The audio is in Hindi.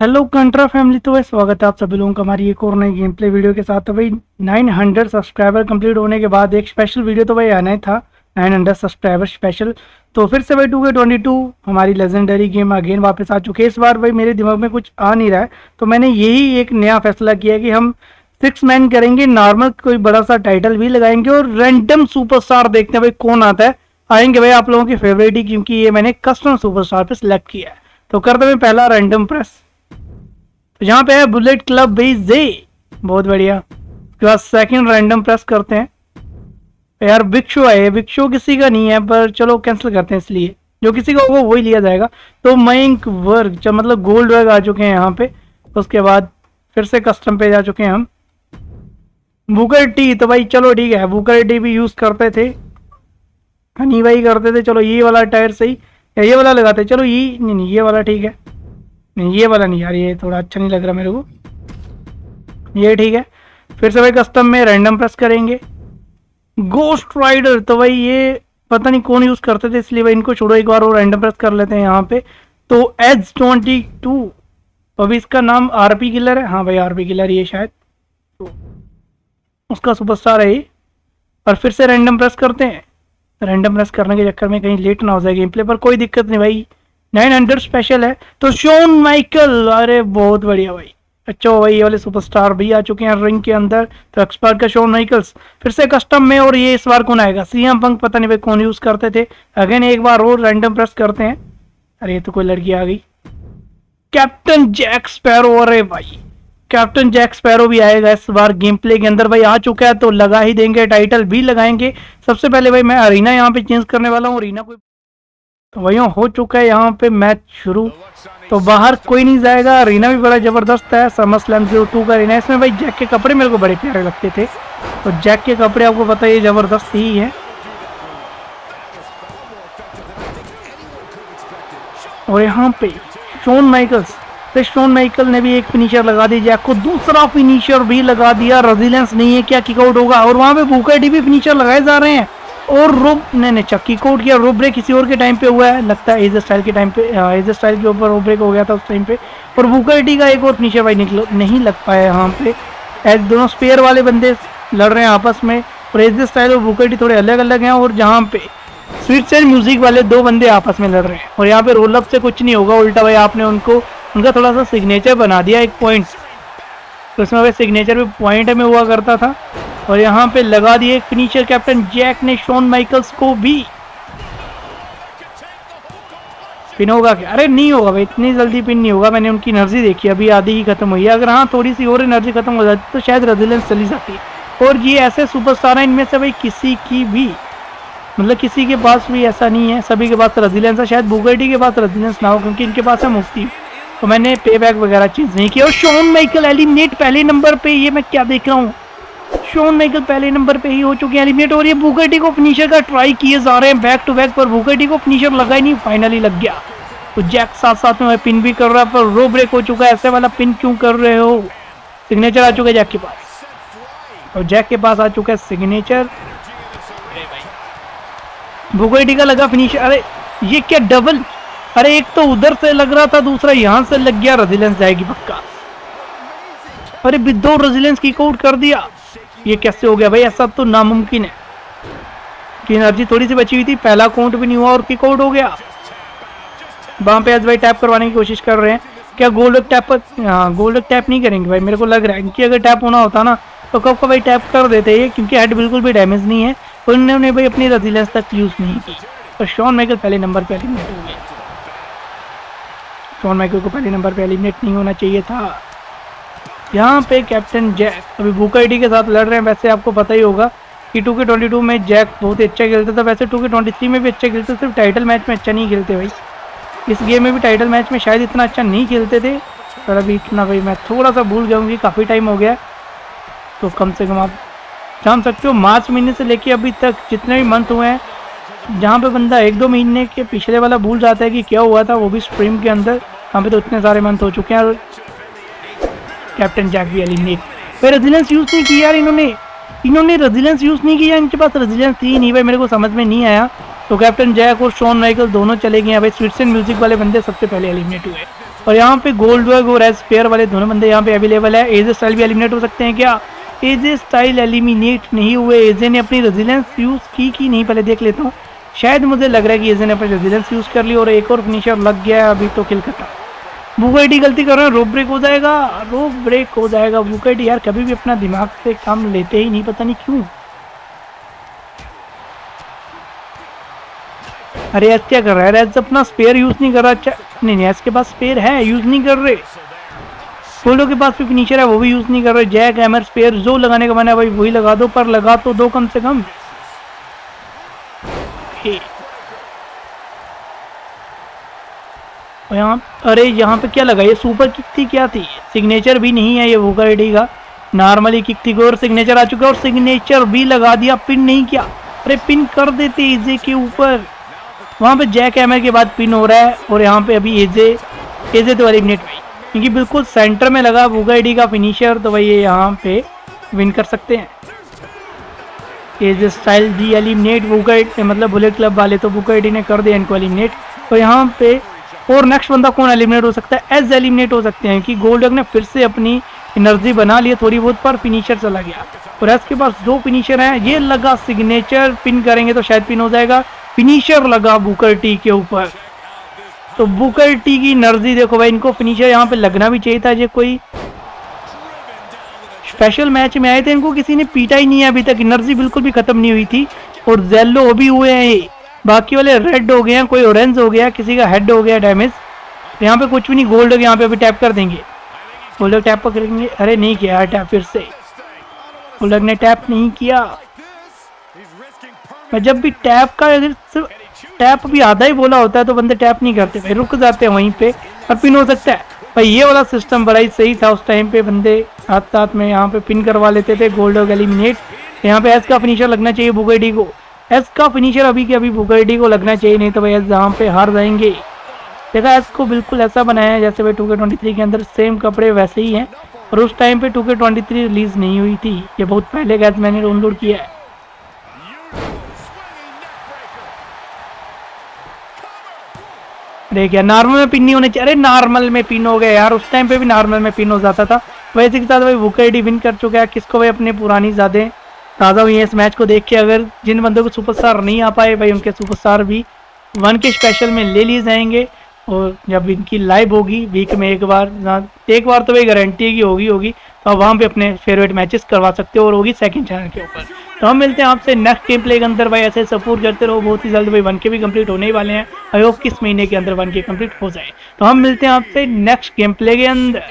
हेलो कंट्रा फैमिली तो भाई स्वागत है आप सभी लोगों का हमारी एक और नई गेम प्ले वीडियो के साथ। तो भाई 900 सब्सक्राइबर कंप्लीट होने के बाद एक स्पेशल वीडियो तो भाई आना ही था 900 सब्सक्राइबर स्पेशल तो फिर से भाई टू के ट्वेंटी टू हमारी लेजेंडरी गेम अगेन वापस आ चुके इस बार भाई मेरे दिमाग में कुछ आ नहीं रहा है तो मैंने यही एक नया फैसला किया कि हम सिक्स मैन करेंगे नॉर्मल कोई बड़ा सा टाइटल भी लगाएँगे और रैंडम सुपरस्टार देखते हैं भाई कौन आता है। आएँगे भाई आप लोगों की फेवरेट ही, क्योंकि ये मैंने कस्टम सुपरस्टार पे सिलेक्ट किया है। तो करते हुए पहला रैंडम प्रेस तो यहाँ पे है बुलेट क्लब भाई जे। बहुत बढ़िया। उसके बाद सेकेंड रैंडम प्रेस करते हैं। यार बिग है। किसी का नहीं है, पर चलो कैंसिल करते हैं इसलिए। जो किसी का होगा, वही लिया जाएगा। तो मयंक वर्ग मतलब गोल्ड वर्ग आ चुके हैं यहाँ पे, उसके बाद फिर से कस्टम पे जा चुके हैं हम। बुकर टी तो भाई चलो ठीक है। बुकर टी भी यूज़ करते थे। हनी भाई करते थे। चलो, ये वाला टायर सही। या ये वाला लगाते। चलो, ये, नहीं नहीं, ये वाला ठीक है। नहीं ये वाला नहीं यार, ये थोड़ा अच्छा नहीं लग रहा मेरे को। ये ठीक है। फिर से भाई कस्टम में रैंडम प्रेस करेंगे। गोस्ट राइडर तो भाई ये पता नहीं कौन यूज़ करते थे, इसलिए भाई इनको छोड़ो, एक बार और रैंडम प्रेस कर लेते हैं यहाँ पे। तो एच ट्वेंटी टू अभी इसका नाम आरपी किलर है। हाँ भाई आरपी किलर ये शायद। तो उसका सुपरस्टार है ये। और फिर से रैंडम प्रेस करते हैं। रैंडम प्रेस करने के चक्कर में कहीं लेट ना हो जाए गेम प्ले पर कोई दिक्कत नहीं भाई। नाइन हंड्रेड स्पेशल है। तो शोन माइकल अरे बहुत बढ़िया भाई। अच्छा भाई, ये वाले सुपरस्टार भी आ चुके हैं रिंग के अंदर। तो एक्सपर्ट का शोन माइकल्स फिर से कस्टम में और ये इस बार कौन आएगा? सीएम पंक पता नहीं भाई कौन यूज़ करते थे। अगेन एक बार और रैंडम प्रेस करते हैं। अरे ये तो कोई लड़की आ गई। कैप्टन जैक स्पैरो अरे भाई। कैप्टन जैक स्पैरो भी आएगा इस बार गेम प्ले के अंदर। भाई आ चुका है तो लगा ही देंगे टाइटल भी लगाएँगे। सबसे पहले भाई मैं अरीना यहाँ पे चेंज करने वाला हूँ। अरीना को तो वही हो चुका है यहाँ पे मैच शुरू। तो बाहर कोई नहीं जाएगा। रीना भी बड़ा ज़बरदस्त है। समर स्लैम ज़ीरो टू का रीना इसमें भाई जैक के कपड़े मेरे को बड़े प्यारे लगते थे। तो जैक के कपड़े आपको पता है ज़बरदस्त ही है। और यहाँ पे शोन माइकल्स तो शोन माइकल ने भी एक फिनिशर लगा दी। जैक को दूसरा फिनिशर भी लगा दिया। रेजिलेंस नहीं है, क्या किकआउट होगा? और वहाँ पे भूकर भी फिनिशर लगाए जा रहे हैं। और रोब ने ने चक्की कोट किया रोब ब्रेक किसी और के टाइम पे हुआ है। लगता है एज स्टाइल के टाइम पे एज स्टाइल के ऊपर रोब ब्रेक हो गया था उस टाइम पे। और बुकर का एक और फिनिशर भाई निकल, नहीं लग पाया यहाँ पे। एज दोनों स्पेयर वाले बंदे लड़ रहे हैं आपस में। और एज स्टाइल और बुकर थोड़े अलग अलग हैं और जहाँ पे स्वीट एंड म्यूज़िक वाले दो बंदे आपस में लड़ रहे हैं। और यहाँ पे रोल अप से कुछ नहीं होगा। उल्टा भाई आपने उनको, उनका थोड़ा सा सिग्नेचर बना दिया एक पॉइंट तो इसमें भाई सिग्नेचर भी पॉइंट में हुआ करता था। और यहाँ पे लगा दिए फिनिशर कैप्टन जैक ने शॉन माइकल्स को भी। पिन होगा क्या? अरे नहीं होगा भाई, इतनी जल्दी पिन नहीं होगा, मैंने उनकी एनर्जी देखी अभी आधी ही खत्म हुई है। अगर हाँ थोड़ी सी और एनर्जी खत्म हो जाती तो शायद रेजिलेंस चली जाती। है और ये ऐसे सुपरस्टार हैं, इनमें से भाई किसी की भी मतलब किसी के पास भी ऐसा नहीं है। सभी के पास रेजिलेंस है, शायद बुगर्टी के पास रेजिलेंस ना हो, क्योंकि इनके पास है मुफ्ती तो मैंने पे बैक वगैरह चीज़ नहीं की। और शॉन माइकल एलिमिनेट पहले नंबर पे, ये मैं क्या देख रहा हूँ? शोन माइकल पहले नंबर पे ही हो चुके हैं। एलिमिनेट और ये बुकटी को फिनिशर का ट्राई किए जा रहे हैं बैक टू बैक पर बुकटी को फिनिशर लगा ही नहीं फाइनली लग गया। तो जैक साथ साथ में पिन भी कर रहा है, पर रो ब्रेक हो चुका है। ऐसे वाला पिन क्यों कर रहे हो? सिग्नेचर आ चुका है जैक के पास। और जैक के पास आ चुका है सिग्नेचर बुकटी का लगा फिनिशर अरे, ये क्या डबल अरे, एक तो उधर से लग रहा था, दूसरा यहाँ से लग गया। रेजिलेंस जाएगी पक्का। अरे दो रेजिलेंस की कोड कर दिया। ये कैसे हो गया भाई? ऐसा तो नामुमकिन है। कि एनर्जी थोड़ी सी बची हुई थी, पहला काउंट भी नहीं हुआ और किक आउट हो गया। वहाँ पे आज भाई टैप करवाने की कोशिश कर रहे हैं। क्या गोल्ड टैप पर हाँ गोल्ड टैप नहीं करेंगे भाई, मेरे को लग रहा है कि अगर टैप होना होता ना तो कब का भाई टैप कर देते हैं क्योंकि हेड बिल्कुल भी डैमेज नहीं है। उन्होंने भाई अपनी रजीलेंस तक यूज़ नहीं की। और शॉन माइकल पहले नंबर पर एलिमिनेट हो गया। शॉन माइकल को पहले नंबर पर एलिमिनेट नहीं होना चाहिए था। यहाँ पे कैप्टन जैक अभी बुका आई के साथ लड़ रहे हैं, वैसे आपको पता ही होगा कि टू के ट्वेंटी टू में जैक बहुत ही अच्छा खेलता था, वैसे टू के ट्वेंटी थ्री में भी अच्छा खेलते, सिर्फ़ टाइटल मैच में अच्छा नहीं खेलते भाई। इस गेम में भी टाइटल मैच में शायद इतना अच्छा नहीं खेलते थे, पर अभी इतना भाई, मैं थोड़ा सा भूल गया हूँ कि काफ़ी टाइम हो गया तो कम से कम आप जान सकते हो, मार्च महीने से लेके अभी तक जितने भी मंथ हुए हैं, जहाँ पे बंदा एक दो महीने के पिछले वाला भूल जाता है कि क्या हुआ था, वो भी स्ट्रीम के अंदर वहाँ पे तो इतने सारे मंथ हो चुके हैं कैप्टन जैक भी एलिमिनेट भाई रेजिलेंस यूज़ नहीं किया यार इन्होंने। इन्होंने रेजिलेंस यूज़ नहीं किया, इनके पास रेजिलेंस थी नहीं भाई, मेरे को समझ में नहीं आया। तो कैप्टन जैक और शॉन माइकल दोनों चले गए भाई स्विट्सन म्यूज़िक वाले बंदे सबसे पहले एलिमिनेट हुए। और यहाँ पे गोल्ड वर्ग और एज पेयर वाले दोनों बंदे यहाँ पे अवेलेबल है। एजे स्टाइल भी एलिमिनेट हो सकते हैं क्या? एजे स्टाइल एलिमिनेट नहीं हुए। एजे ने अपनी रेजिलेंस यूज़ की कि नहीं, पहले देख लेता हूँ। शायद मुझे लग रहा है कि एजे ने अपनी रेजिलेंस यूज़ कर ली और एक और फिनिशर लग गया है अभी तो किल करता बुकैटी गलती कर रहे हैं रोप ब्रेक हो जाएगा। रोप ब्रेक हो जाएगा। बुकैटी यार कभी भी अपना दिमाग से काम लेते ही नहीं, पता नहीं क्यों। अरे एस क्या कर रहा है? एस अपना स्पेयर यूज़ नहीं कर रहा। अच्छा नहीं नहीं एस के पास स्पेयर है यूज़ नहीं कर रहे। सोलो के पास भी फिनिशर है, वो भी यूज़ नहीं कर रहे। जैक एमर स्पेयर जो लगाने का मन है भाई, वही लगा दो, पर लगा तो दो कम से कम। यहाँ, अरे यहाँ पे क्या लगा? ये सुपर किक थी क्या थी? सिग्नेचर भी नहीं है ये वोकर का। नॉर्मली किक थी और सिग्नेचर आ चुका और सिग्नेचर भी लगा दिया। पिन नहीं किया। अरे पिन कर देते इजे के ऊपर। वहाँ पे जैक एमर के बाद पिन हो रहा है और यहाँ पे अभी एजे एजे तो एलिमिनेट हुई। क्योंकि बिल्कुल सेंटर में लगा बुगाइडी का फिनिशर तो भाई ये यहाँ पे विन कर सकते हैं। एजे स्टाइल दी एलिमिनेट बुगाइड मतलब बुलेट क्लब वाले तो बुगाइडी ने कर दिया, इनको एलिमिनेट तो यहाँ पे और नेक्स्ट बंदा कौन एलिमिनेट हो सकता है? एज एलिमिनेट हो सकते हैं कि गोल्डक ने फिर से अपनी एनर्जी बना लिया थोड़ी बहुत, पर फिनिशर चला गया। और एस के पास दो फिनिशर हैं। ये लगा सिग्नेचर पिन करेंगे तो शायद पिन हो जाएगा। फिनिशर लगा बुकर टी के ऊपर। तो बुकर टी की एनर्जी देखो भाई, इनको फिनिशर यहाँ पे लगना भी चाहिए था जो कोई स्पेशल मैच में आए थे, इनको किसी ने पीटा ही नहीं है अभी तक। एनर्जी बिल्कुल भी खत्म नहीं हुई थी। और जेलो भी हुए हैं। ये बाकी वाले रेड हो गए हैं, कोई ऑरेंज हो गया, किसी का हेड हो गया डैमेज तो यहाँ पे कुछ भी नहीं गोल्ड यहाँ पे अभी टैप कर देंगे। गोल्ड टैप पर करेंगे अरे नहीं किया टैप फिर से। गोल्ड ने टैप नहीं किया। मैं जब भी टैप का अगर सिर्फ़ टैप भी आधा ही बोला होता है तो बंदे टैप नहीं करते, भाई रुक जाते हैं वहीं पे। और पिन हो सकता है। भाई ये वाला सिस्टम बड़ा ही सही था उस टाइम पे, बंदे साथ साथ में यहाँ पे पिन करवा लेते थे गोल्ड एलिमिनेट यहाँ पे एस का फिनिशर लगना चाहिए बुगेडी को। एस का फिनिशर अभी के अभी बुगेडी को लगना चाहिए, नहीं तो भाई एस जहाँ पे हार जाएँगे। देखा एस को बिल्कुल ऐसा बनाया है जैसे भाई टू के ट्वेंटी थ्री के अंदर सेम कपड़े वैसे ही हैं, और उस टाइम पे to K twenty three release नहीं हुई थी। ये बहुत पहले गैस मैंने डाउनलोड किया है। देख देखिए नॉर्मल में पिन नहीं होने चाहिए? अरे नॉर्मल में पिन हो गया यार, उस टाइम पे भी नॉर्मल में पिन हो जाता था। वैसे के साथ भाई बुकेडी विन कर चुका है, किसको भाई अपनी पुरानी ज़्यादा ताज़ा हुई है इस मैच को देख के। अगर जिन बंदों को सुपरस्टार नहीं आ पाए, भाई उनके सुपरस्टार भी वन के स्पेशल में ले लिए जाएँगे। और जब इनकी लाइव होगी वीक में एक बार एक बार तो भाई गारंटी की होगी होगी। तो आप वहाँ पे अपने फेवरेट मैचेस करवा सकते हो और होगी सेकंड चैनल के ऊपर। तो हम मिलते हैं आपसे नेक्स्ट गेम प्ले के अंदर। भाई ऐसे सपोर्ट करते रहो, बहुत ही जल्द भाई वन के भी कंप्लीट होने वाले हैं। आई होप किस महीने के अंदर वन के कंप्लीट हो जाए। तो हम मिलते हैं आपसे नेक्स्ट गेम प्ले के अंदर।